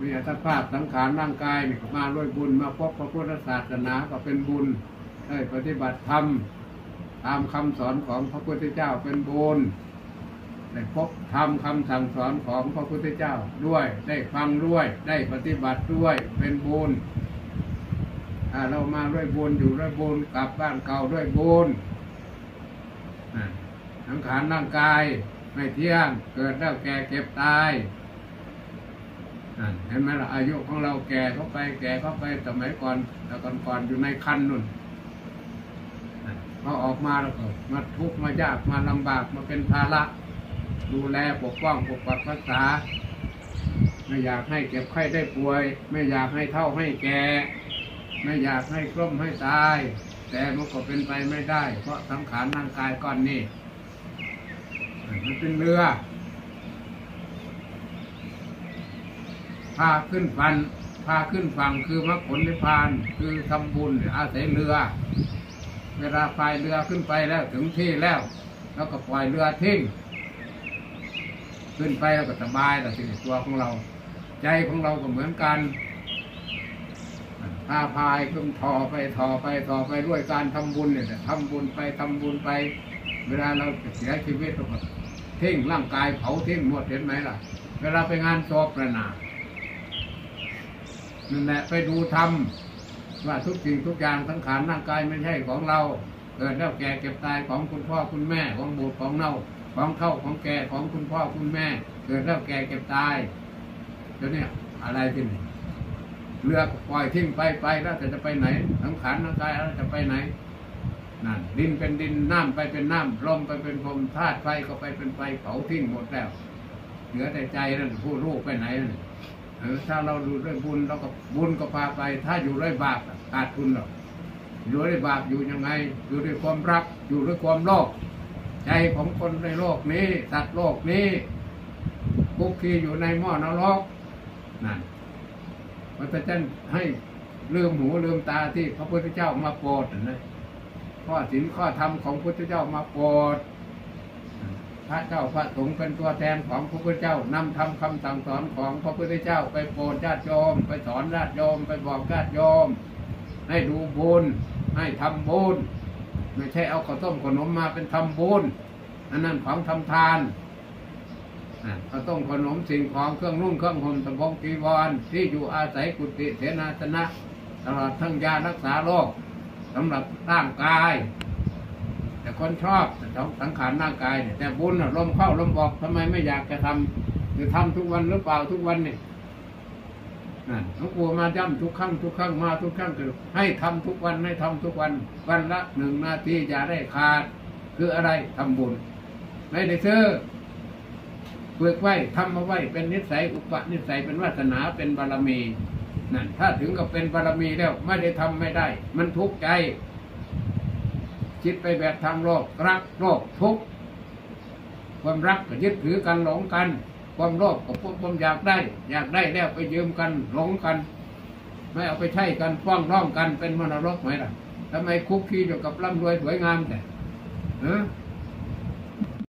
มีอัตภาพสังขารร่างกายนี่มาด้วยบุญมาพบพระพุทธศาสนาก็เป็นบุญได้ปฏิบัติธรรมตามคำสอนของพระพุทธเจ้าเป็นบุญได้พบธรรมคำสั่งสอนของพระพุทธเจ้าด้วยได้ฟังด้วย ได้ปฏิบัติด้วยเป็นบุญถ้าเรามาด้วยบุญอยู่ด้วยบุญกลับบ้านเก่าด้วยบุญสังขารร่างกายไม่เที่ยงเกิดแล้วแก่เก็บตาย เห็นไหมล่ะอายุของเราแก่เข้าไป แก่เข้าไปสมัยก่อนแต่ก่อนก่อนอยู่ในคันนุ่นพอออกมาแล้วก็มาทุกข์มายากมาลำบากมาเป็นภาระดูแลปกป้องปกปักรักษา ไม่อยากให้เก็บไข้ได้ป่วย ไม่อยากให้เท่าให้แก่ไม่อยากให้กล้มให้ตาย แต่มันก็เป็นไปไม่ได้ เพราะสังขารร่างกายก้อนนี้มันเป็นเรือ พาขึ้นฟัน พาขึ้นฝั่งคือมรรคผลนิพพาน คือทำบุญอาศัยเรือ เวลาพายเรือขึ้นไปแล้วถึงที่แล้ว แล้วก็ปล่อยเรือทิ้งขึ้นไปแล้วก็สบายแต่สิ่งตัวของเรา ใจของเราก็เหมือนกันพาพายขึ้นทอไปทอไปทอไปด้วยการทำบุญเนี่ยทำบุญไปทำบุญไป เวลาเราเสียชีวิตเราก็ทิ้งร่างกายเผาทิ้งหมดเห็นไหมล่ะ เวลาไปงานศพประนา นั่นแหละไปดูธรรมว่าทุกสิ่งทุกอย่างทั้งขานร่างกายไม่ใช่ของเราเกิดแล้วแก่เก็บตายของคุณพ่อคุณแม่ของบุตรของเน่าของเข้าของแก่ของคุณพ่อคุณแม่ เกิดแล้วแก่เก็บตายเดี๋ยวนี้อะไรที่นี่เรือกปล่อยทิ้งไปไปแล้วจะจะไปไหนทั้งขานร่างกายแล้วจะไปไหนนั่นดินเป็นดินน้ำไปเป็นน้ำลมไปเป็นลมธาตุไฟก็ไปเป็นไฟเผาทิ้งหมดแล้ว เหลือแต่ใจนั่นผู้รู้ไปไหนนั่น เออถ้าเราดูด้วยบุญเราก็บุญก็พาไป ถ้าอยู่ด้วยบาปขาดทุนหรอกอยู่ด้วยบาปอยู่ยังไง อยู่ด้วยความรัก อยู่ด้วยความโลภใจของคนในโลกนี้สัตว์โลกนี้คุกคีอยู่ในหม้อนรกนั่นพระเจ้าให้ลืมหูลืมตาที่พระพุทธเจ้ามาโปรดนะข้อศีลข้อธรรมของพระพุทธเจ้ามาโปรด พระเจ้าพระสงฆ์เป็นตัวแทนของพระพุทธเจ้านำทำคำสั่งสอนของพระพุทธเจ้าไปโปรดญาติโยม ไปสอนญาติโยม ไปบอกญาติโยม ให้ดูบุญให้ทำบุญไม่ใช่เอาข้าวต้มขนมมาเป็นทำบุญอันนั้นของทำทานข้าวต้มขนมสิ่งของเครื่องนุ่งเครื่องห่มสบงจีวรที่อยู่อาศัยกุฏิเสนาสนะตลอดทั้งยารักษาโรคสำหรับร่างกาย แต่คนชอบสังขารร่างกายเนี่ยแต่บุญลมเข้าลมออกทำไมไม่อยากจะทำหรือทำทุกวันหรือเปล่าทุกวันเนี่ยนั่นหลวงปู่มาย้ำทุกครั้งทุกครั้งมาทุกครั้งคือให้ทำทุกวันให้ทำทุกวัน วันละหนึ่งนาทีอย่าได้ขาด คืออะไรทำบุญ ไม่ได้ซื้อฝึกไว้ทำมาไว้เป็นนิสัยอุปนิสัยเป็นวาสนาเป็นบารมีนั่นถ้าถึงกับเป็นบารมีแล้วไม่ได้ทำไม่ได้ มันทุกข์ใจ คิดไปแบบทางโลกรักโลกทุกข์ความรักก็ยึดถือกันหลงกัน ความโลภก็พวกความอยากได้ อยากได้แล้วไปยืมกันหลงกัน ไม่เอาไปใช้กันฟ้องร้องกันเป็นมนรกไหมล่ะทำไมคุกคีอยู่กับร่ำรวยสวยงามแต่เออ